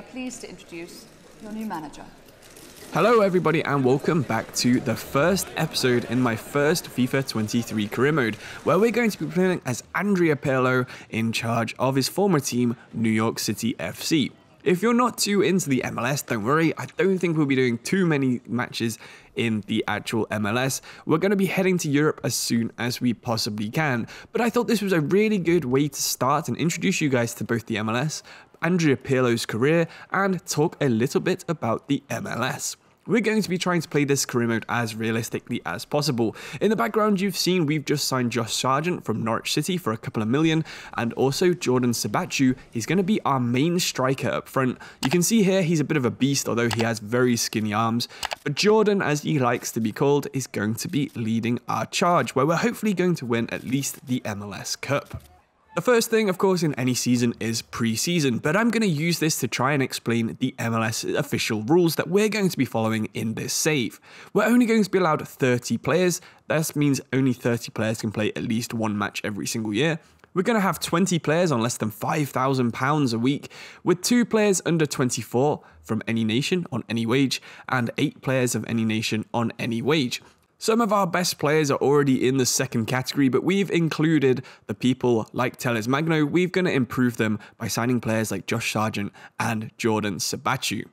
are pleased to introduce your new manager. Hello, everybody, and welcome back to the first episode in my first FIFA 23 career mode, where we're going to be playing as Andrea Pirlo in charge of his former team, New York City FC. If you're not too into the MLS, don't worry, I don't think we'll be doing too many matches in the actual MLS. We're going to be heading to Europe as soon as we possibly can, but I thought this was a really good way to start and introduce you guys to both the MLS, Andrea Pirlo's career, and talk a little bit about the MLS. We're going to be trying to play this career mode as realistically as possible. In the background you've seen we've just signed Josh Sargent from Norwich City for a couple of million and also Jordan Siebatcheu, he's going to be our main striker up front. You can see here he's a bit of a beast although he has very skinny arms, but Jordan as he likes to be called is going to be leading our charge where we're hopefully going to win at least the MLS Cup. The first thing, of course, in any season is pre-season, but I'm going to use this to try and explain the MLS official rules that we're going to be following in this save. We're only going to be allowed 30 players, this means only 30 players can play at least one match every single year. We're going to have 20 players on less than £5,000 a week, with two players under 24 from any nation on any wage, and eight players of any nation on any wage. Some of our best players are already in the second category, but we've included the people like Talles Magno. We're going to improve them by signing players like Josh Sargent and Jordan Siebatcheu.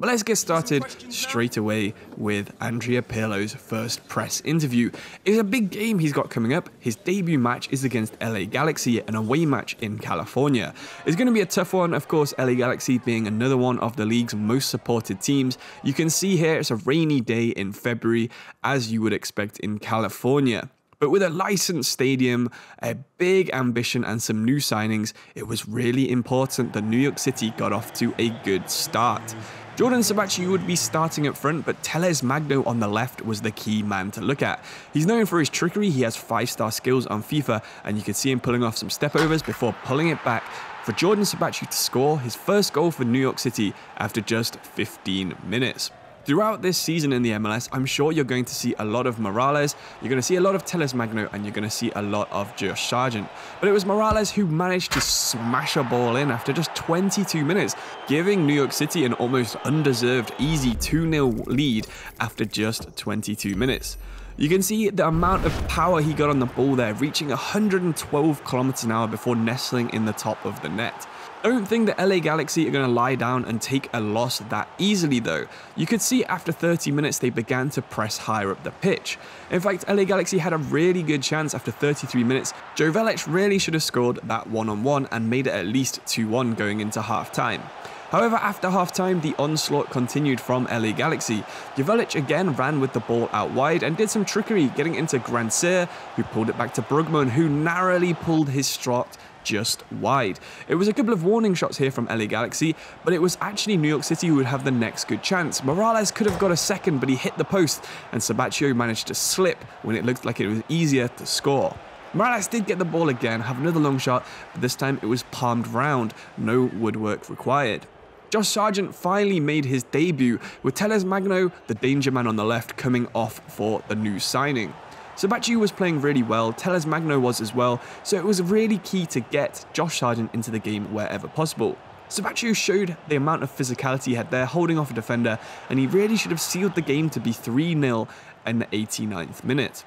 But let's get started straight away with Andrea Pirlo's first press interview. It's a big game he's got coming up. His debut match is against LA Galaxy, an away match in California. It's going to be a tough one, of course, LA Galaxy being another one of the league's most supported teams. You can see here it's a rainy day in February, as you would expect in California. But with a licensed stadium, a big ambition, and some new signings, it was really important that New York City got off to a good start. Jordan Siebatcheu would be starting up front, but Talles Magno on the left was the key man to look at. He's known for his trickery, he has 5-star skills on FIFA, and you can see him pulling off some stepovers before pulling it back for Jordan Siebatcheu to score his first goal for New York City after just 15 minutes. Throughout this season in the MLS, I'm sure you're going to see a lot of Morales, you're going to see a lot of Talles Magno, and you're going to see a lot of Josh Sargent. But it was Morales who managed to smash a ball in after just 22 minutes, giving New York City an almost undeserved easy 2-0 lead after just 22 minutes. You can see the amount of power he got on the ball there, reaching 112 kilometers an hour before nestling in the top of the net. Don't think the LA Galaxy are going to lie down and take a loss that easily though. You could see after 30 minutes they began to press higher up the pitch. In fact, LA Galaxy had a really good chance after 33 minutes. Joe really should have scored that one-on-one -on -one and made it at least 2-1 going into half-time. However, after half-time, the onslaught continued from LA Galaxy. Jovelic again ran with the ball out wide and did some trickery, getting into Grandsir, who pulled it back to Brugman, who narrowly pulled his shot just wide. It was a couple of warning shots here from LA Galaxy, but it was actually New York City who would have the next good chance. Morales could have got a second, but he hit the post, and Siebatcheu managed to slip when it looked like it was easier to score. Morales did get the ball again, have another long shot, but this time it was palmed round, no woodwork required. Josh Sargent finally made his debut, with Talles Magno, the danger man on the left, coming off for the new signing. Siebatcheu was playing really well, Talles Magno was as well, so it was really key to get Josh Sargent into the game wherever possible. Siebatcheu showed the amount of physicality he had there, holding off a defender, and he really should have sealed the game to be 3-0 in the 89th minute.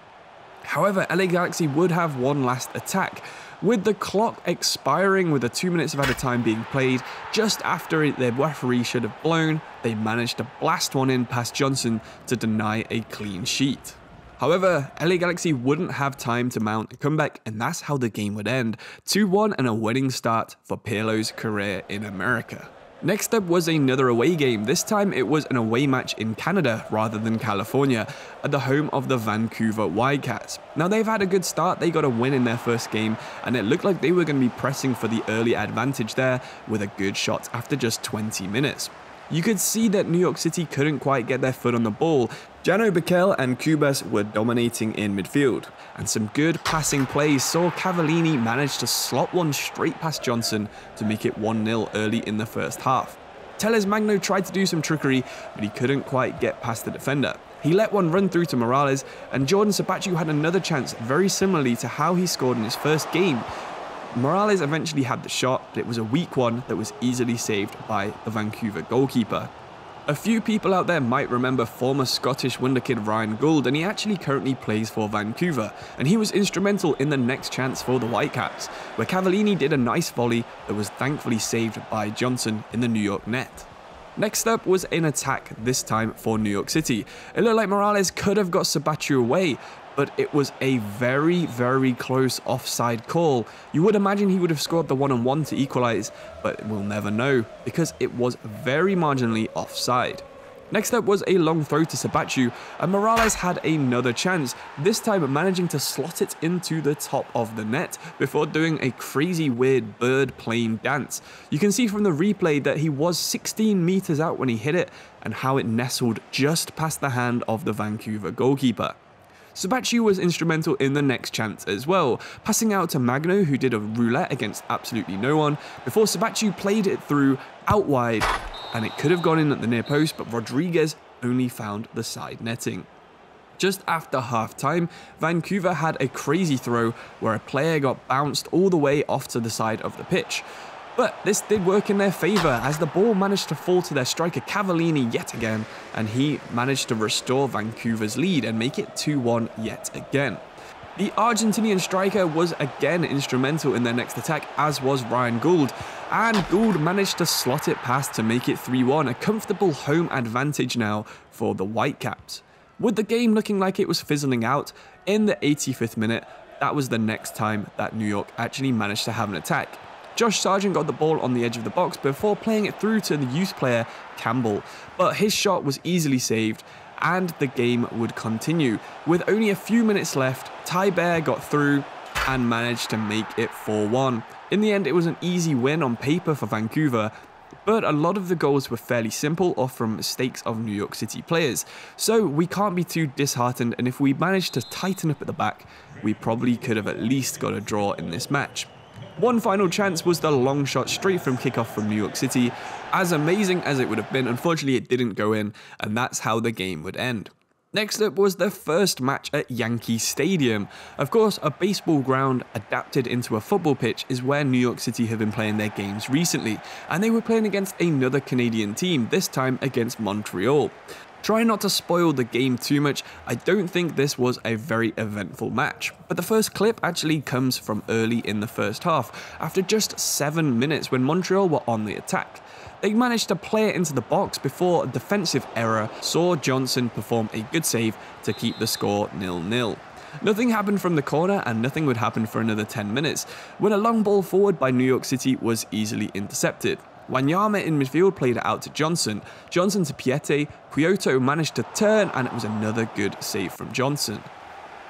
However, LA Galaxy would have one last attack, with the clock expiring with the 2 minutes of added time being played, just after the referee should have blown, they managed to blast one in past Johnson to deny a clean sheet. However, LA Galaxy wouldn't have time to mount a comeback, and that's how the game would end 2 1 and a winning start for Pirlo's career in America. Next up was another away game. This time it was an away match in Canada rather than California, at the home of the Vancouver Whitecaps. Now they've had a good start, they got a win in their first game, and it looked like they were going to be pressing for the early advantage there with a good shot after just 20 minutes. You could see that New York City couldn't quite get their foot on the ball. Janio Bikel and Cubas were dominating in midfield, and some good passing plays saw Cavallini manage to slot one straight past Johnson to make it 1-0 early in the first half. Talles Magno tried to do some trickery, but he couldn't quite get past the defender. He let one run through to Morales, and Jordan Siebatcheu had another chance very similarly to how he scored in his first game, Morales eventually had the shot, but it was a weak one that was easily saved by the Vancouver goalkeeper. A few people out there might remember former Scottish wonderkid Ryan Gauld, and he actually currently plays for Vancouver, and he was instrumental in the next chance for the Whitecaps, where Cavallini did a nice volley that was thankfully saved by Johnson in the New York net. Next up was an attack, this time for New York City. It looked like Morales could have got Siebatcheu away, but it was a very, very close offside call. You would imagine he would have scored the one on one to equalise, but we'll never know because it was very marginally offside. Next up was a long throw to Siebatcheu, and Morales had another chance, this time managing to slot it into the top of the net before doing a crazy weird bird plane dance. You can see from the replay that he was 16 metres out when he hit it, and how it nestled just past the hand of the Vancouver goalkeeper. Siebatcheu was instrumental in the next chance as well, passing out to Magno who did a roulette against absolutely no one, before Siebatcheu played it through out wide and it could have gone in at the near post but Rodriguez only found the side netting. Just after half time, Vancouver had a crazy throw where a player got bounced all the way off to the side of the pitch. But this did work in their favour as the ball managed to fall to their striker Cavallini yet again, and he managed to restore Vancouver's lead and make it 2 1 yet again. The Argentinian striker was again instrumental in their next attack, as was Ryan Gauld, and Gauld managed to slot it past to make it 3 1, a comfortable home advantage now for the Whitecaps. With the game looking like it was fizzling out, in the 85th minute, that was the next time that New York actually managed to have an attack. Josh Sargent got the ball on the edge of the box before playing it through to the youth player Campbell, but his shot was easily saved and the game would continue. With only a few minutes left, Ty Bear got through and managed to make it 4 1. In the end, it was an easy win on paper for Vancouver, but a lot of the goals were fairly simple or from mistakes of New York City players. So we can't be too disheartened, and if we managed to tighten up at the back, we probably could have at least got a draw in this match. One final chance was the long shot straight from kickoff from New York City. As amazing as it would have been, unfortunately it didn't go in, and that's how the game would end. Next up was the first match at Yankee Stadium. Of course, a baseball ground adapted into a football pitch is where New York City have been playing their games recently, and they were playing against another Canadian team, this time against Montreal. Try not to spoil the game too much, I don't think this was a very eventful match. But the first clip actually comes from early in the first half, after just 7 minutes when Montreal were on the attack. They managed to play it into the box before a defensive error saw Johnson perform a good save to keep the score nil-nil. Nothing happened from the corner and nothing would happen for another 10 minutes, when a long ball forward by New York City was easily intercepted. Wanyama in midfield played it out to Johnson. Johnson to Piette. Kyoto managed to turn, and it was another good save from Johnson.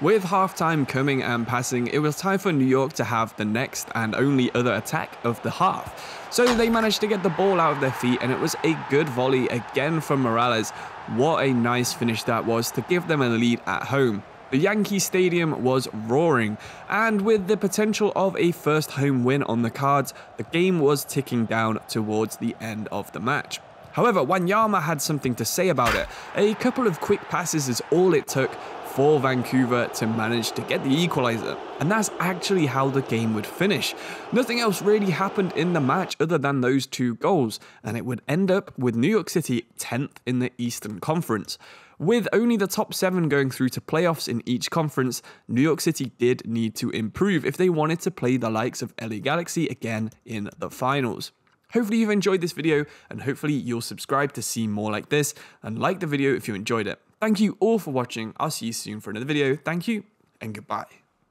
With halftime coming and passing, it was time for New York to have the next and only other attack of the half. So they managed to get the ball out of their feet, and it was a good volley again from Morales. What a nice finish that was to give them a lead at home. The Yankee Stadium was roaring, and with the potential of a first home win on the cards, the game was ticking down towards the end of the match. However, Wanyama had something to say about it. A couple of quick passes is all it took for Vancouver to manage to get the equaliser, and that's actually how the game would finish. Nothing else really happened in the match other than those two goals, and it would end up with New York City 10th in the Eastern Conference. With only the top seven going through to playoffs in each conference, New York City did need to improve if they wanted to play the likes of LA Galaxy again in the finals. Hopefully you've enjoyed this video and hopefully you'll subscribe to see more like this and like the video if you enjoyed it. Thank you all for watching. I'll see you soon for another video. Thank you and goodbye.